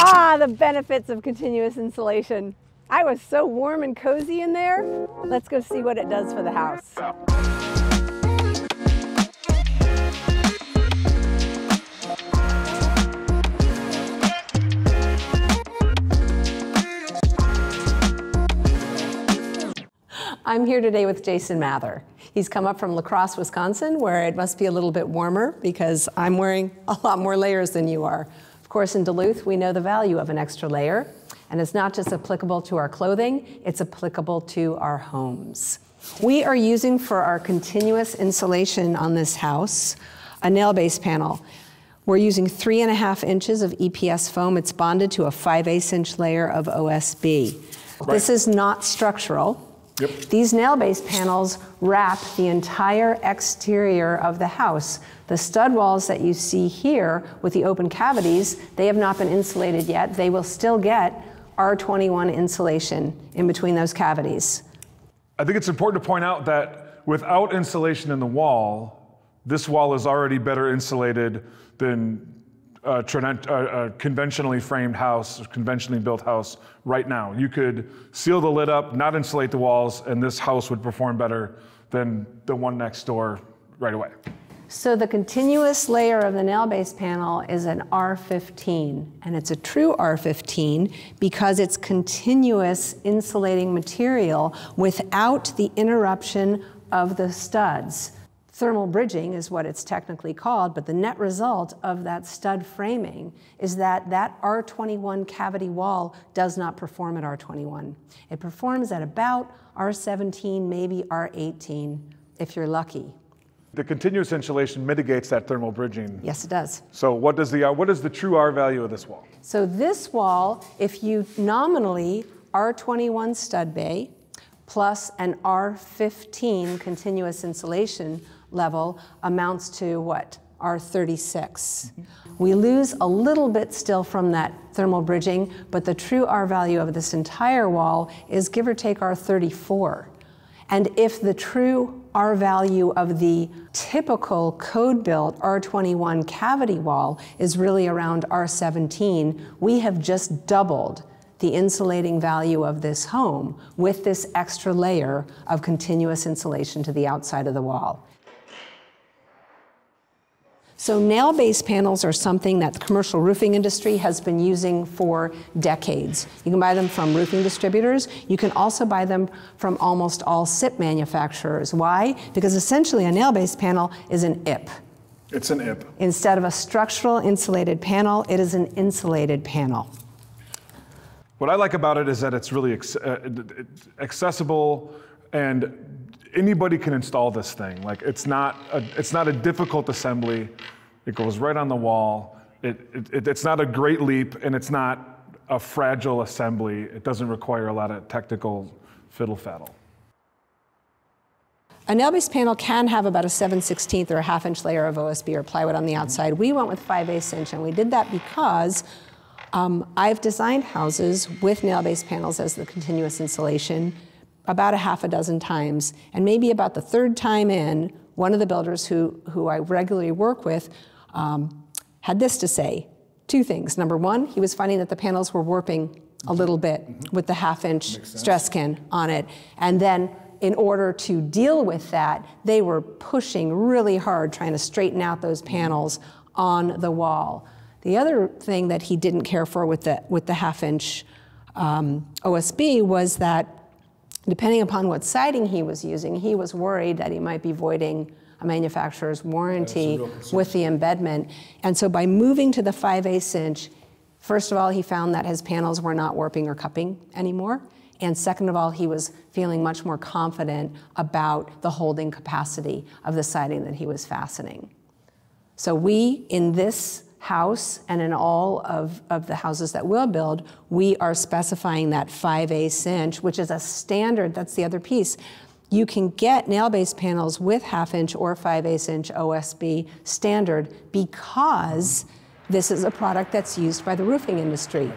Ah, the benefits of continuous insulation. I was so warm and cozy in there. Let's go see what it does for the house. I'm here today with Jason Mather. He's come up from La Crosse, Wisconsin, where it must be a little bit warmer because I'm wearing a lot more layers than you are. Of course, in Duluth, we know the value of an extra layer, and it's not just applicable to our clothing, it's applicable to our homes. We are using for our continuous insulation on this house a nail base panel. We're using three and a half inches of EPS foam. It's bonded to a 5 8 inch layer of OSB. Right. This is not structural. Yep. These nail-based panels wrap the entire exterior of the house. The stud walls that you see here with the open cavities, they have not been insulated yet. They will still get R21 insulation in between those cavities. I think it's important to point out that without insulation in the wall, this wall is already better insulated than a, a, conventionally framed house, conventionally built house right now. You could seal the lid up, not insulate the walls, and this house would perform better than the one next door right away. So the continuous layer of the nail base panel is an R15, and it's a true R15 because it's continuous insulating material without the interruption of the studs. Thermal bridging is what it's technically called, but the net result of that stud framing is that that R21 cavity wall does not perform at R21. It performs at about R17, maybe R18, if you're lucky. The continuous insulation mitigates that thermal bridging. Yes, it does. So what does the what is the true R value of this wall? So this wall, if you nominally R21 stud bay plus an R15 continuous insulation level amounts to what? R36. We lose a little bit still from that thermal bridging, but the true R value of this entire wall is give or take R34. And if the true R value of the typical code built R21 cavity wall is really around R17, we have just doubled the insulating value of this home with this extra layer of continuous insulation to the outside of the wall. So nail-based panels are something that the commercial roofing industry has been using for decades. You can buy them from roofing distributors. You can also buy them from almost all SIP manufacturers. Why? Because essentially a nail-based panel is an IP. It's an IP. Instead of a structural insulated panel, it is an insulated panel. What I like about it is that it's really uh, accessible and anybody can install this thing. Like it's not a, it's not a difficult assembly. It goes right on the wall. It, it, it's not a great leap and it's not a fragile assembly. It doesn't require a lot of technical fiddle faddle. A nail-based panel can have about a 7 16th or a half inch layer of OSB or plywood on the outside. We went with 5 8 inch and we did that because um, I've designed houses with nail-based panels as the continuous insulation about a half a dozen times. And maybe about the third time in, one of the builders who, who I regularly work with um, had this to say two things. Number one, he was finding that the panels were warping a little bit mm -hmm. with the half inch stress skin on it. And then in order to deal with that, they were pushing really hard trying to straighten out those panels on the wall. The other thing that he didn't care for with the, with the half inch um, OSB was that depending upon what siding he was using, he was worried that he might be voiding a manufacturer's warranty with the embedment. And so by moving to the 5 8 inch, first of all, he found that his panels were not warping or cupping anymore. And second of all, he was feeling much more confident about the holding capacity of the siding that he was fastening. So we, in this house and in all of, of the houses that we'll build, we are specifying that 5 8 inch, which is a standard, that's the other piece. You can get nail-based panels with half inch or 5 8 inch OSB standard because this is a product that's used by the roofing industry.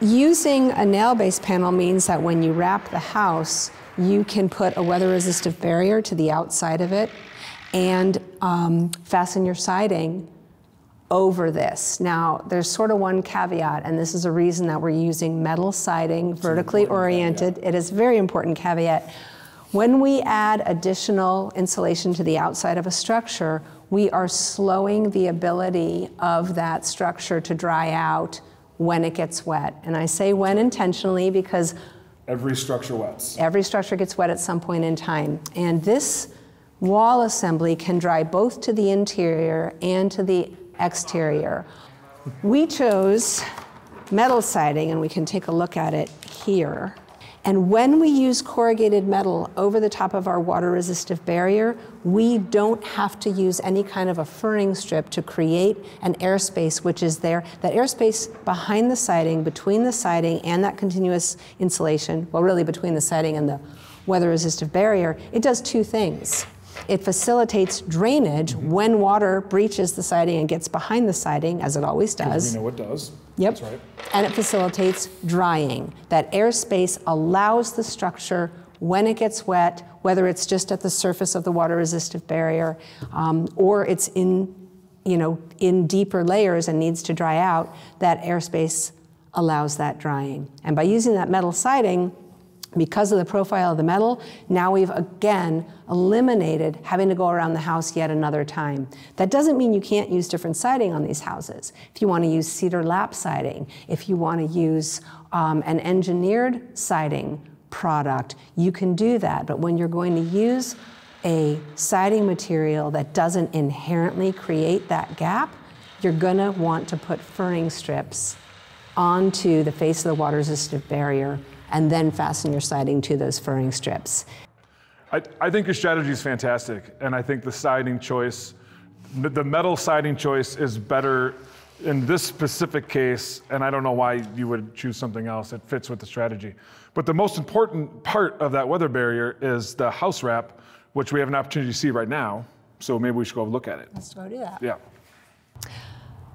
Using a nail-based panel means that when you wrap the house, you can put a weather-resistant barrier to the outside of it and um, fasten your siding over this. Now, there's sort of one caveat, and this is a reason that we're using metal siding, vertically oriented. Caveat. It is a very important caveat. When we add additional insulation to the outside of a structure, we are slowing the ability of that structure to dry out when it gets wet. And I say when intentionally because every structure wets. Every structure gets wet at some point in time. And this wall assembly can dry both to the interior and to the exterior. We chose metal siding, and we can take a look at it here. And when we use corrugated metal over the top of our water resistive barrier, we don't have to use any kind of a furring strip to create an airspace which is there. That airspace behind the siding, between the siding and that continuous insulation, well, really between the siding and the weather resistive barrier, it does two things. It facilitates drainage when water breaches the siding and gets behind the siding, as it always does. We know it does. Yep. That's Right. And it facilitates drying. That airspace allows the structure when it gets wet, whether it's just at the surface of the water resistive barrier um, or it's in, you know, in deeper layers and needs to dry out, that airspace allows that drying. And by using that metal siding, because of the profile of the metal, now we've again eliminated having to go around the house yet another time. That doesn't mean you can't use different siding on these houses. If you want to use cedar lap siding, if you want to use um, an engineered siding product, you can do that. But when you're going to use a siding material that doesn't inherently create that gap, you're going to want to put furring strips onto the face of the water resistant barrier and then fasten your siding to those furring strips. I, I think your strategy is fantastic, and I think the siding choice, the metal siding choice is better in this specific case, and I don't know why you would choose something else. It fits with the strategy. But the most important part of that weather barrier is the house wrap, which we have an opportunity to see right now. So maybe we should go look at it. Let's go do that. Yeah.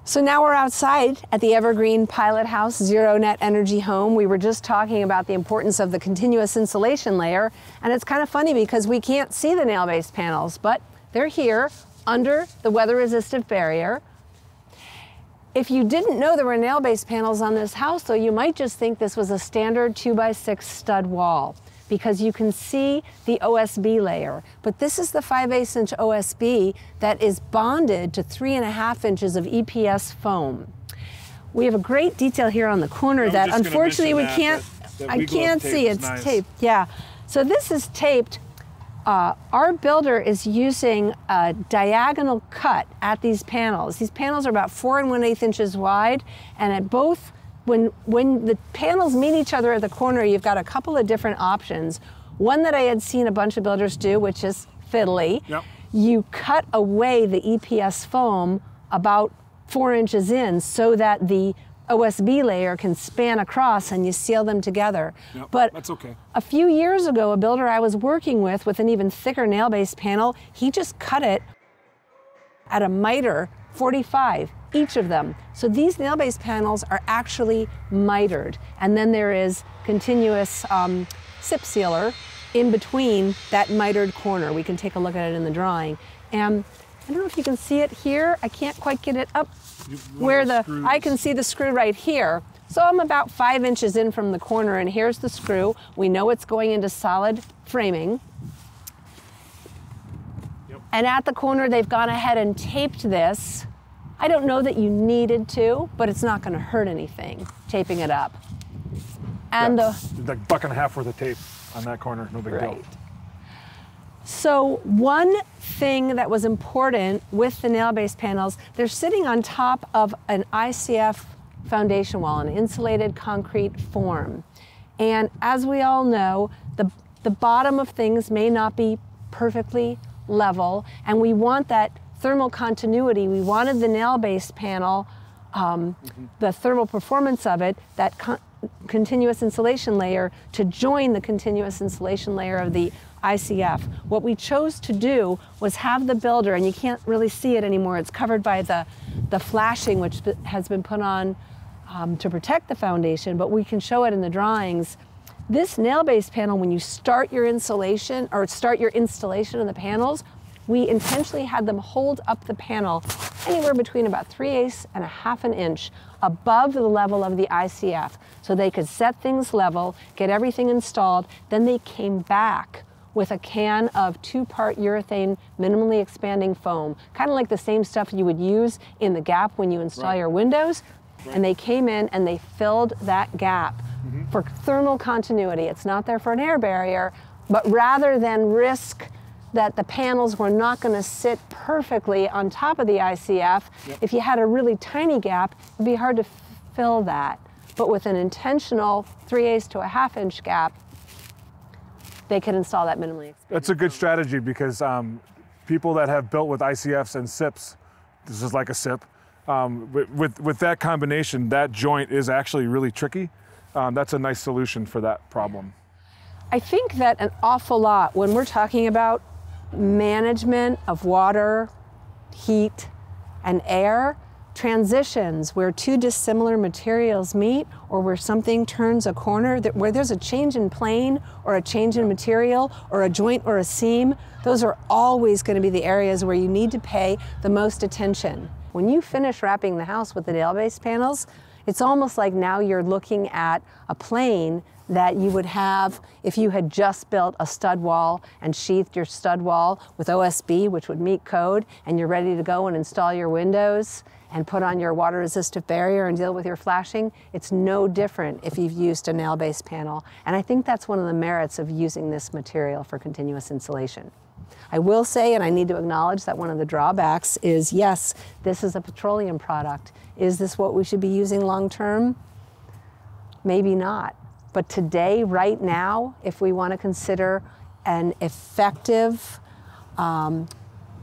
So now we're outside at the Evergreen Pilot House Zero Net Energy Home. We were just talking about the importance of the continuous insulation layer, and it's kind of funny because we can't see the nail-based panels, but they're here under the weather-resistant barrier. If you didn't know there were nail-based panels on this house, though, you might just think this was a standard 2x6 stud wall because you can see the OSB layer. But this is the 5 8 inch OSB that is bonded to three and a half inches of EPS foam. We have a great detail here on the corner I'm that unfortunately we that, can't, that, that I can't see, it's nice. taped, yeah. So this is taped uh, our builder is using a diagonal cut at these panels. These panels are about four and one eighth inches wide, and at both when, when the panels meet each other at the corner, you've got a couple of different options. One that I had seen a bunch of builders do, which is fiddly. Yep. You cut away the EPS foam about four inches in so that the OSB layer can span across and you seal them together. Yep, but that's okay. A few years ago, a builder I was working with with an even thicker nail-based panel, he just cut it at a miter 45 each of them. So these nail-base panels are actually mitered. And then there is continuous um, SIP sealer in between that mitered corner. We can take a look at it in the drawing. And I don't know if you can see it here. I can't quite get it up where the, screws. I can see the screw right here. So I'm about five inches in from the corner and here's the screw. We know it's going into solid framing. Yep. And at the corner, they've gone ahead and taped this I don't know that you needed to, but it's not going to hurt anything taping it up. And yeah, the like buck and a half worth of tape on that corner, no big right. deal. So one thing that was important with the nail-based panels, they're sitting on top of an ICF foundation wall, an insulated concrete form. And as we all know, the, the bottom of things may not be perfectly level, and we want that thermal continuity. We wanted the nail-based panel, um, mm-hmm. the thermal performance of it, that con continuous insulation layer to join the continuous insulation layer of the ICF. What we chose to do was have the builder, and you can't really see it anymore, it's covered by the, the flashing which has been put on um, to protect the foundation, but we can show it in the drawings. This nail-based panel, when you start your insulation or start your installation of the panels, we intentionally had them hold up the panel anywhere between about 3 eighths and a half an inch above the level of the ICF so they could set things level, get everything installed. Then they came back with a can of two-part urethane minimally expanding foam, kind of like the same stuff you would use in the gap when you install right. your windows. Right. And they came in and they filled that gap mm -hmm. for thermal continuity. It's not there for an air barrier, but rather than risk that the panels were not going to sit perfectly on top of the ICF. Yep. If you had a really tiny gap, it'd be hard to fill that. But with an intentional 3 eighths to a half inch gap, they could install that minimally. That's a good strategy because um, people that have built with ICFs and SIPs, this is like a SIP, um, with, with, with, that combination, that joint is actually really tricky. Um, that's a nice solution for that problem. I think that an awful lot, when we're talking about management of water, heat, and air, transitions where two dissimilar materials meet or where something turns a corner, that where there's a change in plane or a change in material or a joint or a seam, those are always going to be the areas where you need to pay the most attention. When you finish wrapping the house with the nail-based panels, it's almost like now you're looking at a plane that you would have if you had just built a stud wall and sheathed your stud wall with OSB, which would meet code, and you're ready to go and install your windows and put on your water resistant barrier and deal with your flashing, it's no different if you've used a nail-based panel. And I think that's one of the merits of using this material for continuous insulation. I will say, and I need to acknowledge that one of the drawbacks is, yes, this is a petroleum product. Is this what we should be using long term? Maybe not. But today, right now, if we want to consider an effective, um,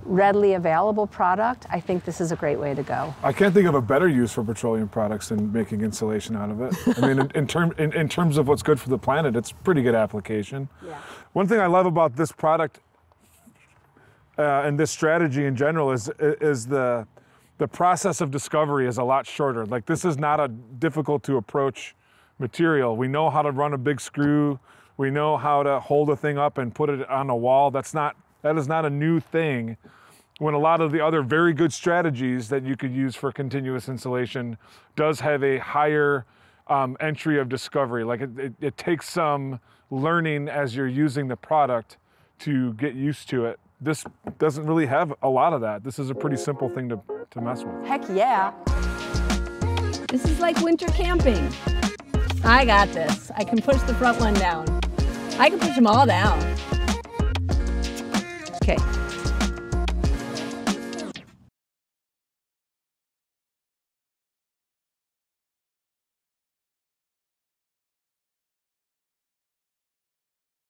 readily available product, I think this is a great way to go. I can't think of a better use for petroleum products than making insulation out of it. I mean, in, in, term, in, in, terms of what's good for the planet, it's pretty good application. Yeah. One thing I love about this product uh, and this strategy in general is, is the, the process of discovery is a lot shorter. Like this is not a difficult to approach material. We know how to run a big screw. We know how to hold a thing up and put it on a wall. That's not, that is not a new thing when a lot of the other very good strategies that you could use for continuous insulation does have a higher um, entry of discovery. Like it, it, it takes some learning as you're using the product to get used to it. This doesn't really have a lot of that. This is a pretty simple thing to, to mess with. Heck yeah. This is like winter camping. I got this. I can push the front one down. I can push them all down. Okay,